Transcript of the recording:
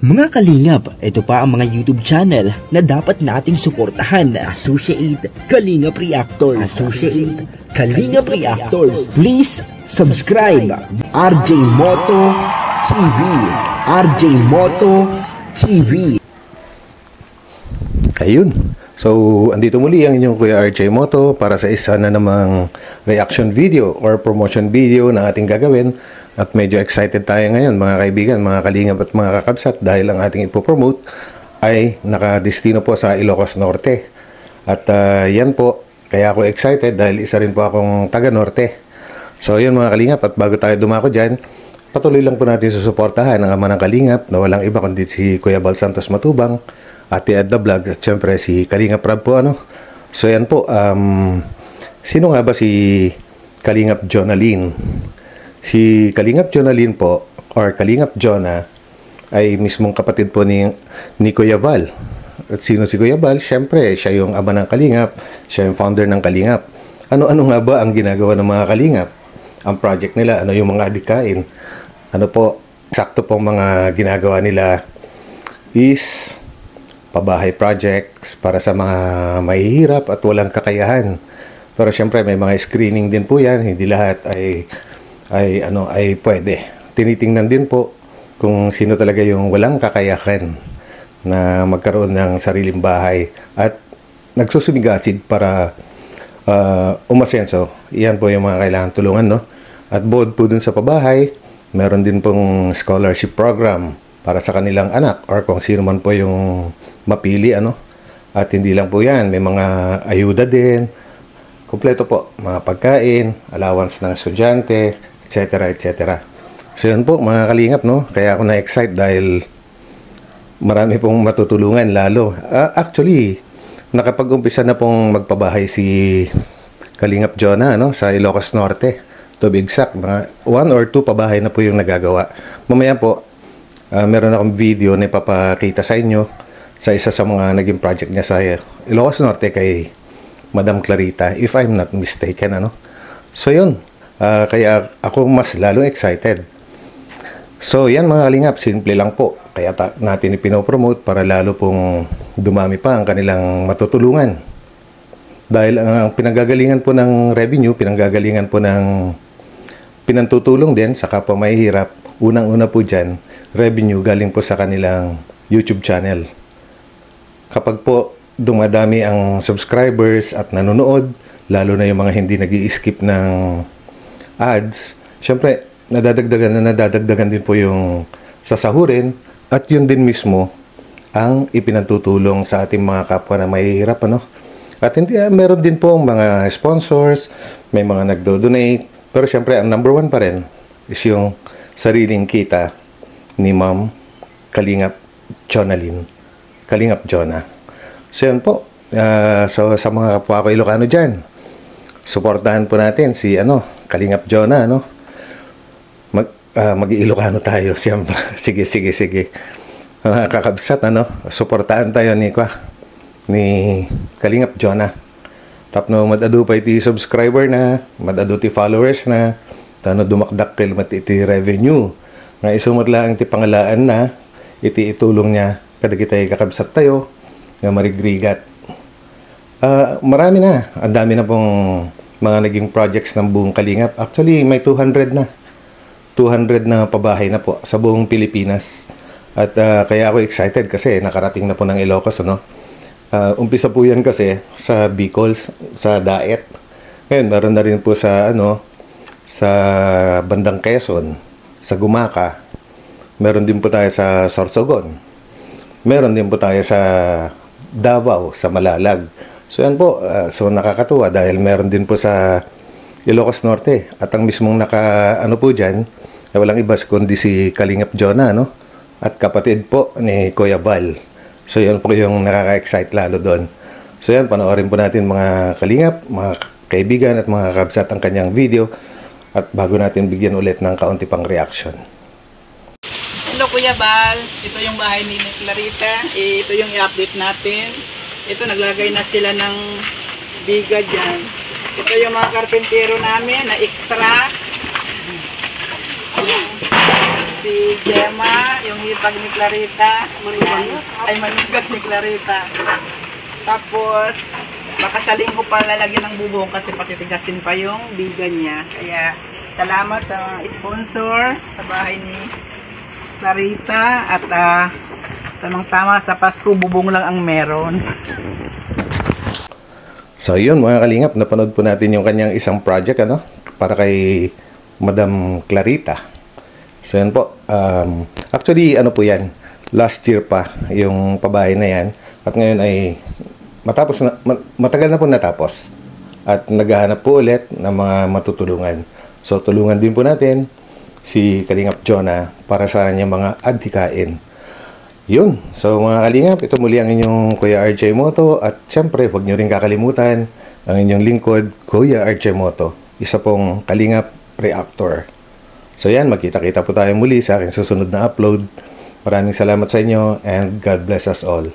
Mga kalingap, ito pa ang mga YouTube channel na dapat nating suportahan. Associate Kalingap Reactors. Associate Kalingap Reactors. Please subscribe. RJ Moto TV. RJ Moto TV. Ayun. So, andito muli ang inyong Kuya RJ Moto para sa isa na namang reaction video or promotion video na ating gagawin. At medyo excited tayo ngayon mga kaibigan, mga kalingap at mga kakabsat dahil ang ating ipopromote ay nakadestino po sa Ilocos Norte. At ah, yan po, kaya ako excited dahil isa rin po akong taga Norte. So yun mga kalingap at bago tayo dumako dyan, patuloy lang po natin susuportahan ang ama ng kalingap na walang iba kundi si Kuya Bal Santos Matubang, Ate Edda Vlog at syempre si Kalingap Rab po ano. So yan po, um, sino nga ba si Kalingap Jonaline? Si Kalingap Jonaline po or Kalingap Jona ay mismong kapatid po ni, ni Kuya Val. At sino si Kuya Val? Siyempre, siya yung ama ng Kalingap. Siya yung founder ng Kalingap. Ano-ano nga ba ang ginagawa ng mga Kalingap? Ang project nila, ano yung mga adikain? Ano po, sakto pong mga ginagawa nila is pabahay projects para sa mga mahihirap at walang kakayahan. Pero syempre may mga screening din po 'yan, hindi lahat ay ay ano ay pwede. Tinitingnan din po kung sino talaga yung walang kakayahan na magkaroon ng sariling bahay at nagsusumigasid para uh, umasenso. Iyan po yung mga kailangan tulungan, no? At bukod po dun sa pabahay, meron din pong scholarship program para sa kanilang anak or kung sino man po yung mapili, ano? At hindi lang po yan, may mga ayuda din, kompleto po, mga pagkain, allowance ng estudyante, etc. etc. So yun po, mga kalingap, no? Kaya ako na-excite dahil marami pong matutulungan lalo. Ah, actually, nakapag-umpisa na pong magpabahay si Kalingap Jonah no, sa Ilocos Norte. To be exact, mga one or two pabahay na po yung nagagawa. Mamaya po, ah, meron akong video na ipapakita sa inyo sa isa sa mga naging project niya sa Ilocos Norte kay Madam Clarita, if I'm not mistaken. Ano? So yun, Ah, kaya ako mas lalong excited. So yan mga kalingap, simple lang po. Kaya ta- natin ipinopromote para lalo pong dumami pa ang kanilang matutulungan. Dahil ang pinanggagalingan po ng revenue, pinanggagalingan po ng pinantutulong din sa kapwa mahihirap, unang-una po dyan, revenue galing po sa kanilang YouTube channel. Kapag po dumadami ang subscribers at nanonood, lalo na yung mga hindi nag skip ng ads, syempre, nadadagdagan na nadadagdagan din po yung sasahurin at yun din mismo ang ipinatutulong sa ating mga kapwa na mahihirap, ano? At hindi, uh, meron din po mga sponsors, may mga nagdo-donate, pero syempre, ang number one pa rin is yung sariling kita ni Ma'am Kalingap Jonalyn. Kalingap Jona. So, yun po. Uh, so, sa mga kapwa ko Ilocano dyan, suportahan po natin si ano, Kalingap Jonah, no? Mag, uh, mag-Ilocano tayo, siyempre. sige, sige, sige. Uh, kakabsat, ano? Suportahan tayo ni kwa ni Kalingap Jonah. Tapno madadu pa iti subscriber na, madadu ti followers na, tano dumakdak kay iti revenue. Nga isumot lang ti pangalaan na, iti itulong niya, kada kita kakabsat tayo, nga marigrigat. Uh, marami na, ang dami na pong mga naging projects ng buong Kalingap. Actually, may 200 na. 200 na pabahay na po sa buong Pilipinas. At uh, kaya ako excited kasi nakarating na po ng Ilocos. Ano? Uh, umpisa po yan kasi sa Bicol, sa Daet. Ngayon, meron na rin po sa, ano, sa bandang Quezon, sa Gumaka. Meron din po tayo sa Sorsogon. Meron din po tayo sa Davao, sa Malalag. So yan po, uh, so nakakatuwa dahil meron din po sa Ilocos Norte at ang mismong naka ano po diyan ay walang iba kundi si Kalingap Jonah no at kapatid po ni Kuya Val. So yan po yung nakaka-excite lalo doon. So yan, panoorin po natin mga kalingap, mga kaibigan at mga kabsat ang kanyang video at bago natin bigyan ulit ng kaunti pang reaction. Hello Kuya Val, ito yung bahay ni Miss Clarita. Ito yung i-update natin. Ito, naglagay na sila ng biga dyan. Ito yung mga karpentero namin na extra. Si Gemma, yung hipag ni Clarita. Manugat. Ay, manugat ni Clarita. Tapos, baka sa linggo pa lalagyan ng bubong kasi patitigasin pa yung bigan niya. Kaya, salamat sa sponsor sa bahay ni Clarita at ah, tamang-tama sa Pasko, bubong lang ang meron. So yun mga kalingap, napanood po natin yung kanyang isang project ano para kay Madam Clarita. So yan po. Um, actually ano po yan, last year pa yung pabahay na yan at ngayon ay matapos na, ma- matagal na po natapos at naghahanap po ulit ng mga matutulungan. So tulungan din po natin si Kalingap Jonah para sa kanyang mga adhikain. Yun. So mga kalingap, ito muli ang inyong Kuya RJ Moto at syempre huwag nyo rin kakalimutan ang inyong lingkod, Kuya RJ Moto. Isa pong kalingap reactor. So yan, magkita-kita po tayo muli sa aking susunod na upload. Maraming salamat sa inyo and God bless us all.